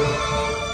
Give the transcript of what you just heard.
Música